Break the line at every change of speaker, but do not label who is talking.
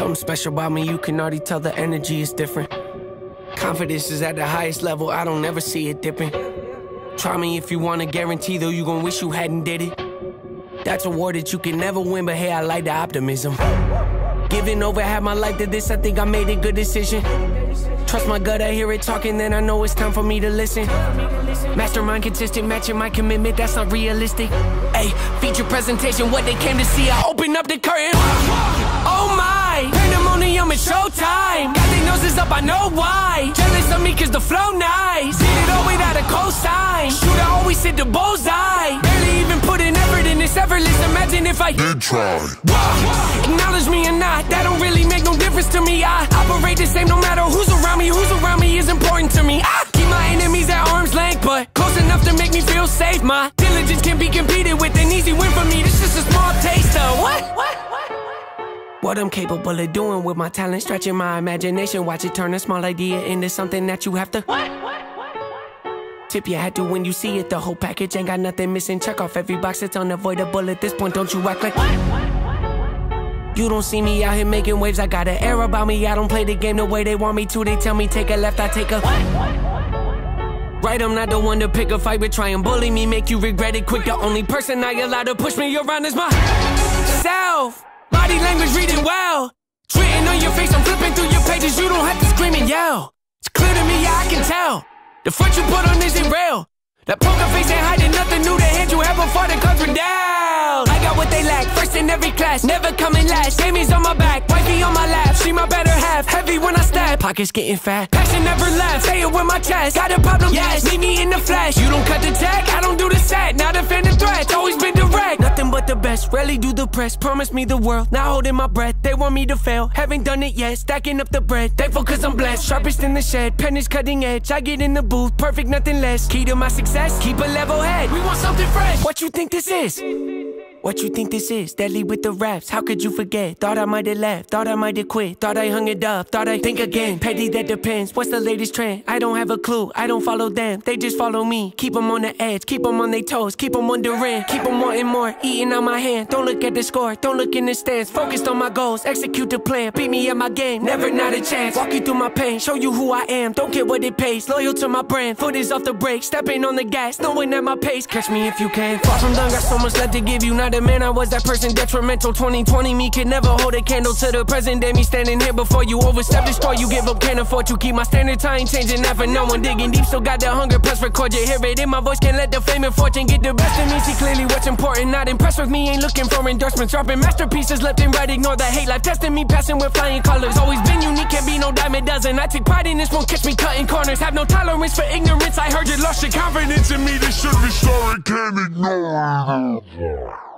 Something special about me, you can already tell the energy is different. Confidence is at the highest level, I don't ever see it dipping. Try me if you wanna guarantee, though, you gon' wish you hadn't did it. That's a war that you can never win, but hey, I like the optimism. Giving over half my life to this, I think I made a good decision. Trust my gut, I hear it talking, then I know it's time for me to listen. Mastermind consistent, matching my commitment, that's not realistic. Hey, feature presentation, what they came to see, I open up the curtain. Oh my, pandemonium, it's showtime. Got their noses up, I know why. Jealous of me, cause the flow nice. Did it all without a cosign. Shooter always hit the bullseye. Barely even put in effort in this effortless. Imagine if I
Did try.
Acknowledge me or not, that don't really make no difference to me. I operate the same no matter who's around me. Who's around me is important to me. I keep my enemies at arm's length, but close enough to make me feel safe. My diligence can be competed with. An easy win for me. This just a small taste of what? What? What I'm capable of doing with my talent, stretching my imagination. Watch it turn a small idea into something that you have to. What? What? Tip your hat to when you see it. The whole package ain't got nothing missing. Check off every box, it's unavoidable at this point. Don't you act like. You don't see me out here making waves. I got an air about me. I don't play the game the way they want me to. They tell me take a left, I take a. Right, I'm not the one to pick a fight, but try and bully me, make you regret it quick. The only person I allow to push me around is myself. Body language reading well. Written on your face, I'm flipping through your pages. You don't have to scream and yell. It's clear to me, yeah, I can tell. The front you put on isn't real. That poker face ain't hiding nothing new. The hand you have before the cards down. I got what they lack, first in every class, never coming last. Amy's on my back, wifey on my lap. She my better half, heavy when I stab. Pockets getting fat, passion never left. Say it with my chest. Got a problem? Yes. Meet me in the flesh. You don't cut the tag, I don't best, rarely do the press. Promise me the world, not holding my breath. They want me to fail, haven't done it yet. Stacking up the bread, thankful cause I'm blessed. Sharpest in the shed, pen is cutting edge. I get in the booth, perfect, nothing less. Key to my success, keep a level head. We want something fresh. What you think this is? What you think this is? Deadly with the raps, how could you forget? Thought I might have left, thought I might have quit, thought I hung it up, thought I think again. Petty, that depends. What's the latest trend? I don't have a clue, I don't follow them, they just follow me. Keep them on the edge, keep them on their toes, keep them wondering, keep them wanting more, eating out my hand. Don't look at the score, don't look in the stands. Focused on my goals, execute the plan, beat me at my game, never not a chance. Walk you through my pain, show you who I am, don't care what it pays. Loyal to my brand, foot is off the brake, stepping on the gas, knowing at my pace. Catch me if you can. Far from done, got so much left to give you. Not a man, I was that person detrimental. 2020 me could never hold a candle to the present day. Me standing here before you overstep, destroy you, give up, can't afford to keep my standards. I ain't changing that for no one. Digging deep, still got that hunger. Plus record you hear it in my voice. Can't let the fame and fortune get the best of me. See clearly what's important. Not impressed with me, ain't looking for endorsements. Dropping masterpieces left and right. Ignore the hate life. Testing me, passing with flying colors. Always been unique, can't be no diamond dozen. I take pride in this, won't catch me cutting corners. Have no tolerance for ignorance. I heard you lost your confidence in me.
This should be sorry, can't ignore.